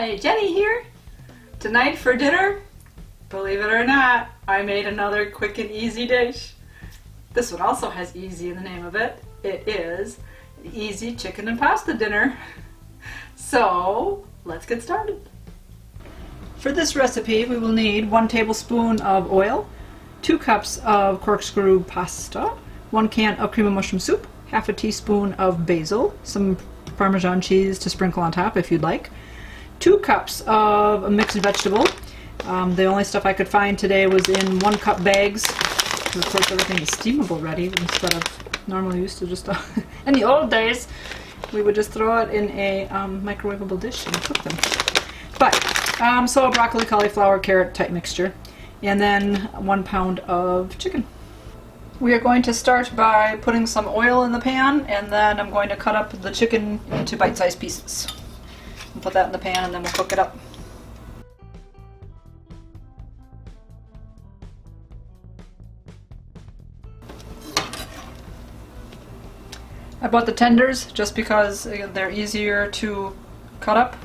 Hi, Jenny here. Tonight for dinner, believe it or not, I made another quick and easy dish. This one also has easy in the name of it. It is easy chicken and pasta dinner. So let's get started. For this recipe, we will need one tablespoon of oil, two cups of corkscrew pasta, one can of cream of mushroom soup, half a teaspoon of basil, some Parmesan cheese to sprinkle on top if you'd like, two cups of a mixed vegetable. Um, the only stuff I could find today was in one cup bags. Of course, everything is steamable ready instead of normally used to just in the old days we would just throw it in a um, microwavable dish and cook them. But um, so a broccoli, cauliflower, carrot type mixture, and then one pound of chicken. We are going to start by putting some oil in the pan, and then I'm going to cut up the chicken into bite-sized pieces. And put that in the pan, and then we'll cook it up. I bought the tenders just because they're easier to cut up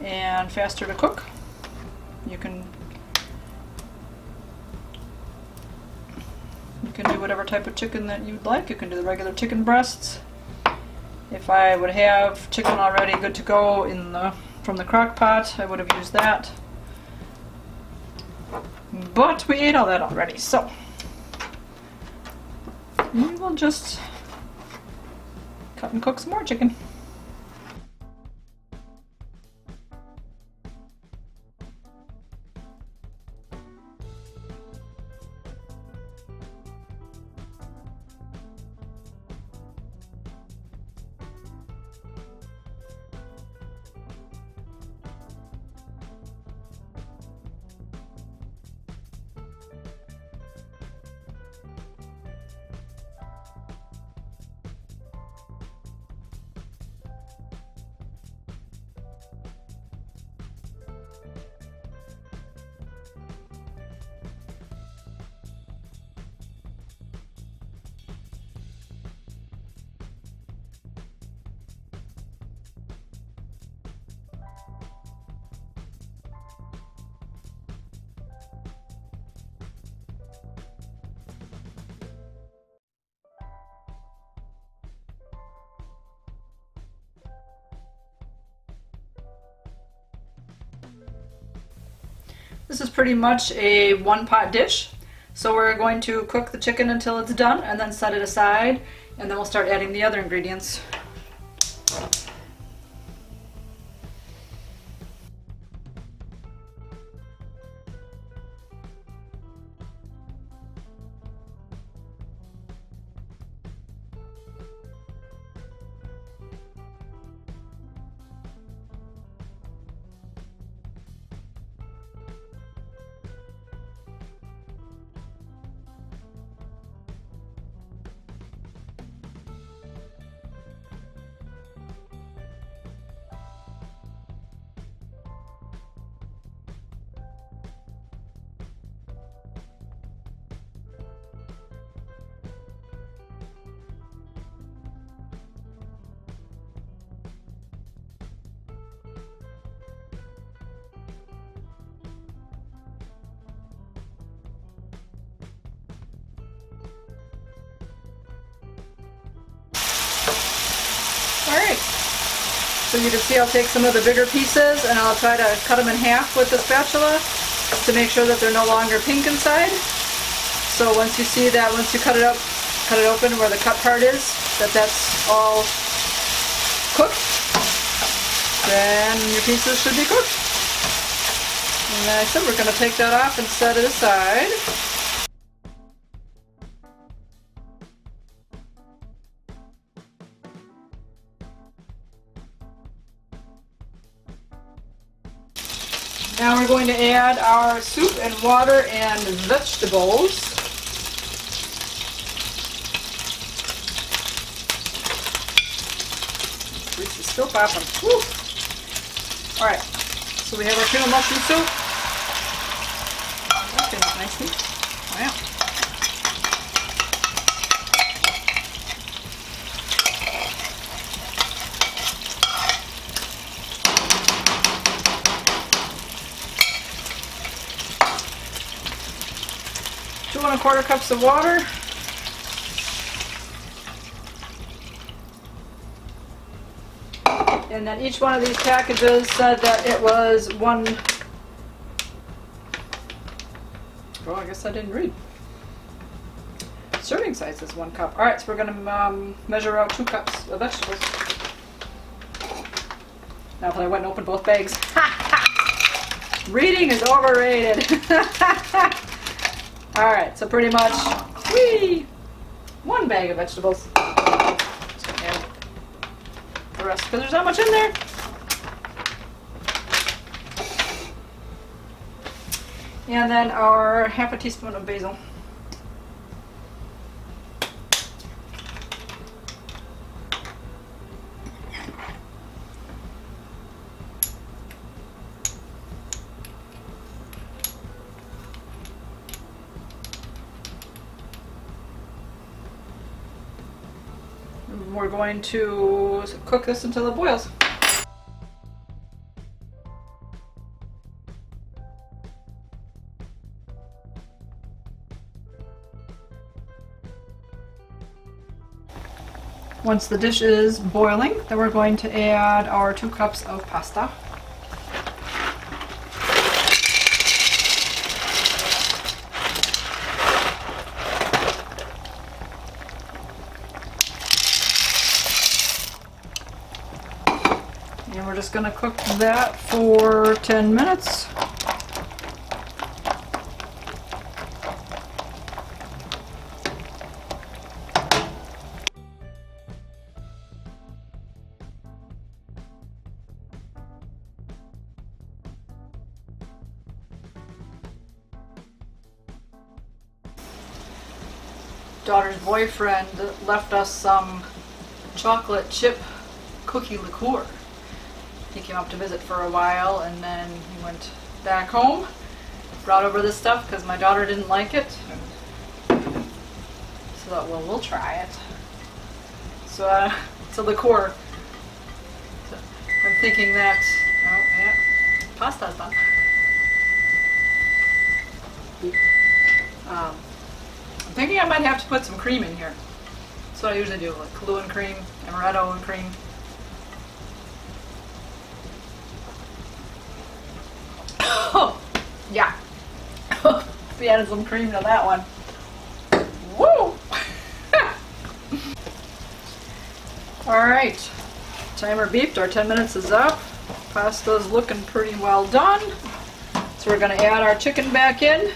and faster to cook. You can you can do whatever type of chicken that you'd like. You can do the regular chicken breasts. If I would have chicken already good to go in the from the crock pot, I would have used that. But we ate all that already, so we will just cut and cook some more chicken. This is pretty much a one pot dish. So we're going to cook the chicken until it's done and then set it aside and then we'll start adding the other ingredients. So you can see I'll take some of the bigger pieces and I'll try to cut them in half with the spatula to make sure that they're no longer pink inside. So once you see that, once you cut it up, cut it open where the cut part is, that that's all cooked, then your pieces should be cooked. And I said we're going to take that off and set it aside. Add our soup and water and vegetables. Grease is still popping. Woo. All right, so we have our cream mushroom soup. That finished nicely. Wow. Quarter cups of water. And then each one of these packages said that it was one. Well, I guess I didn't read. Serving size is one cup. All right, so we're gonna um, measure out two cups of vegetables. Now that I went and opened both bags. Reading is overrated. All right, so pretty much, whee, one bag of vegetables. Just the rest because there's not much in there. And then our half a teaspoon of basil. We're going to cook this until it boils. Once the dish is boiling, then we're going to add our two cups of pasta. Going to cook that for 10 minutes. daughter's boyfriend left us some chocolate chip cookie liqueur. He came up to visit for a while and then he went back home. Brought over this stuff because my daughter didn't like it. So thought, well, we'll try it. So uh, it's a liqueur. So I'm thinking that, oh yeah, pasta's done. Um, I'm thinking I might have to put some cream in here. That's what I usually do, like Kahlua and cream, amaretto and cream. Oh, yeah. we added some cream to that one. Woo! All right, timer beeped, our 10 minutes is up. Pasta's looking pretty well done. So we're gonna add our chicken back in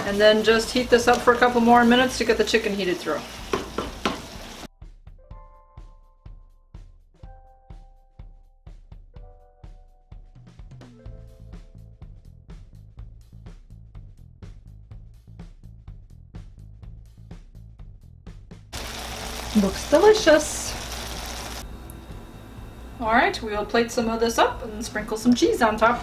and then just heat this up for a couple more minutes to get the chicken heated through. Looks delicious. All right, we will plate some of this up and sprinkle some cheese on top.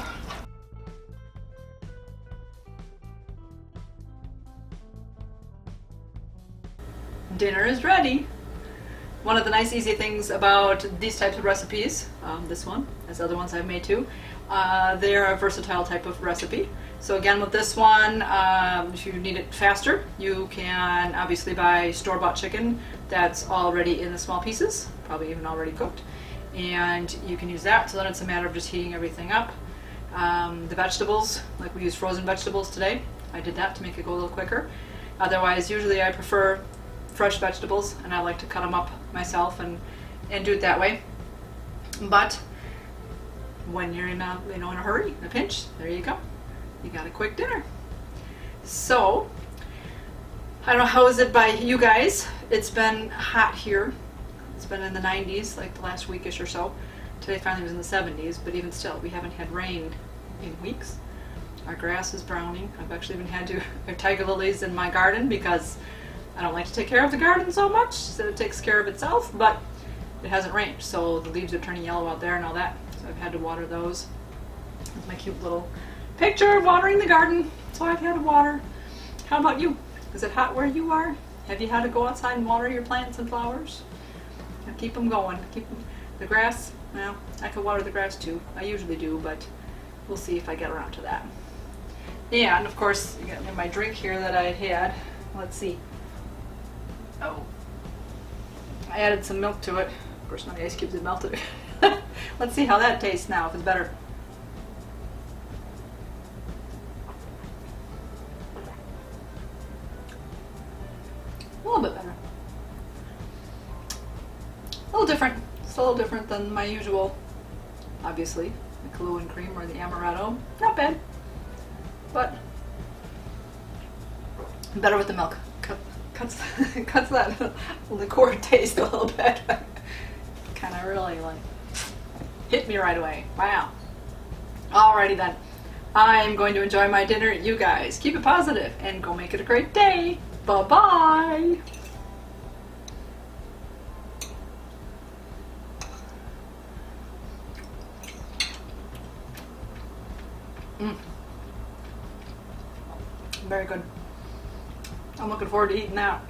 Dinner is ready. One of the nice easy things about these types of recipes, um, this one, as other ones I've made too, uh, they're a versatile type of recipe. So again with this one, um, if you need it faster, you can obviously buy store-bought chicken that's already in the small pieces, probably even already cooked. And you can use that, so then it's a matter of just heating everything up. Um, the vegetables, like we use frozen vegetables today, I did that to make it go a little quicker. Otherwise, usually I prefer fresh vegetables and I like to cut them up myself and, and do it that way. But when you're in a, you know, in a hurry, in a pinch, there you go. You got a quick dinner. So, I don't know, how is it by you guys? It's been hot here. It's been in the 90s, like the last weekish or so. Today finally was in the 70s, but even still, we haven't had rain in weeks. Our grass is browning. I've actually even had to have tiger lilies in my garden because I don't like to take care of the garden so much, so it takes care of itself, but it hasn't rained, so the leaves are turning yellow out there and all that. So I've had to water those. With my cute little picture of watering the garden. So I've had to water. How about you? Is it hot where you are? Have you had to go outside and water your plants and flowers? Now keep them going. Keep them. The grass, well, I could water the grass too. I usually do, but we'll see if I get around to that. Yeah, And of course, my drink here that I had Let's see. Oh. I added some milk to it. Of course, my ice cubes have melted. Let's see how that tastes now, if it's better. A little different. It's a little different than my usual, obviously, the Kahlua and cream or the amaretto. Not bad, but better with the milk. Cut, cuts cuts that liqueur taste a little bit. kind of really like hit me right away. Wow. Alrighty then. I'm going to enjoy my dinner. You guys keep it positive and go make it a great day. Bye bye. Very good. I'm looking forward to eating that.